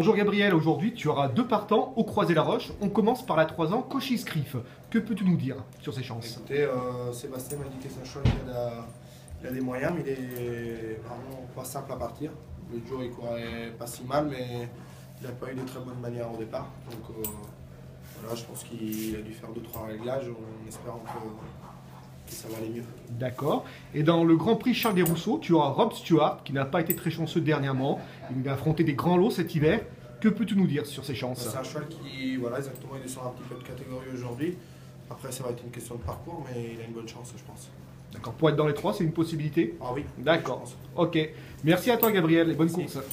Bonjour Gabriel, aujourd'hui tu auras deux partants au croisé la roche. On commence par la 3 ans Cochise Scriff. Que peux-tu nous dire sur ses chances? Écoutez, euh, Sébastien m'a c'est un cheval qui a, il a des moyens, mais il est vraiment pas simple à partir. Le jour il courait pas si mal, mais il n'a pas eu de très bonnes manières au départ. Donc euh, voilà, je pense qu'il a dû faire 2-3 réglages en espérant que ça va aller mieux. D'accord. Et dans le Grand Prix Charles Desrousseaux, tu auras Rob Stewart qui n'a pas été très chanceux dernièrement. Il a affronté des grands lots cet hiver. Que peux-tu nous dire sur ses chances C'est un cheval qui, voilà, exactement, il descend un petit peu de catégorie aujourd'hui. Après, ça va être une question de parcours, mais il a une bonne chance, je pense. D'accord. Pour être dans les trois, c'est une possibilité Ah oui. D'accord. Ok. Merci à toi Gabriel et bonne Merci. course.